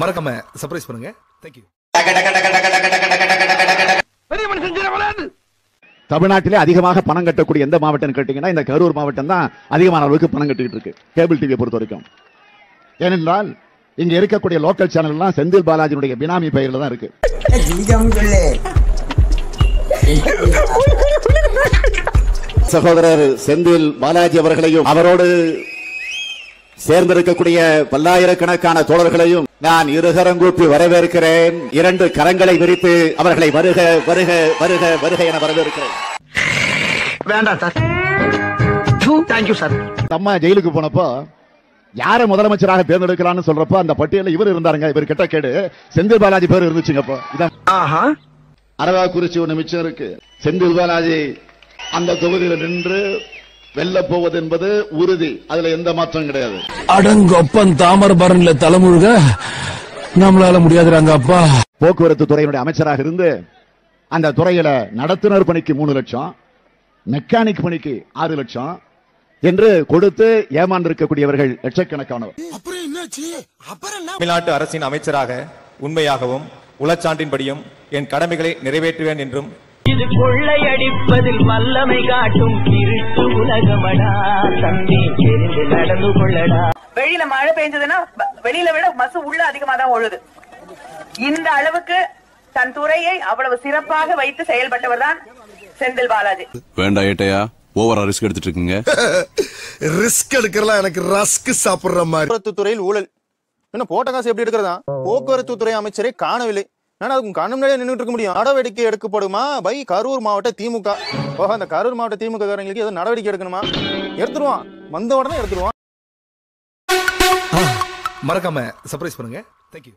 மறக்காம சர்ப்ரைஸ் பண்ணுங்க. தேங்க்யூ தமிழ்நாட்டிலே அதிகமாக பணம் கட்டக்கூடிய எந்த மாவட்டம் கேட்டீங்கன்னா இந்த கரூர் மாவட்டம் தான் அதிகமான அளவுக்கு பணம் கட்டிக்கிட்டு இருக்கு கேபிள் டிவியை பொறுத்த வரைக்கும். ஏனென்றால் இங்க இருக்கக்கூடிய லோக்கல் சேனல் எல்லாம் செந்தில் பாலாஜியுடைய பினாமி பெயர்ல தான் இருக்கு. சகோதரர் செந்தில் பாலாஜி அவர்களையும் அவரோடு சேர்ந்திருக்கக்கூடிய பல்லாயிரக்கணக்கான தோழர்களையும் நான் இருகரங்கூப்பி வரவேற்கிறேன். இரண்டு கரங்களை விரித்து அவர்களை வருக வருக வருக வருக என வரவேற்கிறேன். வேண்டாம் சார். தேங்க்யூ சார் அம்மா ஜெயிலுக்கு போனப்போ யாரை முதலமைச்சராக தேர்ந்தெடுக்கலாம்னு சொல்றப்போ அந்த பட்டியலில் இவர் இருந்தாருங்க. இவர் கிட்ட கேடு. செந்தில் பாலாஜி பேர் இருந்துச்சுங்க அப்போ. இதான் ஆஹா. அரவாக்குறிச்சி ஒண்ணு மிச்சம் இருக்கு. செந்தில் பாலாஜி அந்த தொகுதியில் நின்று வெல்ல போவது என்பது உறுதி. அதுல எந்த மாற்றம் கிடையாது. அடங்கொப்பன் தாமரபரன்ல தலைமுழுக. நம்மளால முடியாதுறாங்க அப்பா. போக்குவரத்து துறையினுடைய அமைச்சராக இருந்து அந்த துறையில நடத்துனர் பணிக்கு மூணு லட்சம் மெக்கானிக் பணிக்கு ஆறு லட்சம் என்று கொடுத்து ஏமாந்திருக்கக்கூடியவர்கள் லட்சக்கணக்கானவர் தமிழ்நாட்டு அரசின் அமைச்சராக உண்மையாகவும் உளச்சான்றின்படியும் என் கடமைகளை நிறைவேற்றுவேன் என்றும் இது கொள்ளையடிப்பதில் வல்லமை காட்டும் திருட்டு உலகமடா. தம்பி தெரிந்து நடந்து கொள்ளடா. வெளியில மழை பெஞ்சதுன்னா வெளியில விட மசு உள்ள அதிகமா தான் ஒழுது இந்த அளவுக்கு தன் துறையை அவ்வளவு சிறப்பாக வைத்து செயல்பட்டவர் தான் செந்தில் பாலாஜி. வேண்டாம் ஏட்டையா? ஓவரா ரிஸ்க் எடுத்துட்டு இருக்கீங்க. ரிஸ்க் எடுக்கிறலாம் எனக்கு ரஸ்க் சாப்பிடுற மாதிரி. போக்குவரத்து துறையில் ஊழல். என்ன போட்ட காசு எப்படி எடுக்கிறதா? போக்குவரத்து துறை அமைச்சரை காணவில்லை. நான் அதுக்கு கண்ணு முன்னாடியே நின்றுட்டு இருக்க முடியும்? நடவடிக்கை எடுக்கப்படுமா? பை கரூர் மாவட்ட திமுக. ஓஹோ அந்த கரூர் மாவட்ட திமுக காரங்களுக்கு ஏதோ நடவடிக்கை எடுக்கணுமா? எடுத்துருவான். வந்த உடனே எடுத்துருவான். மறக்காம சர்ப்ரைஸ் பண்ணுங்க. தேங்க்யூ